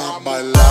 on my life.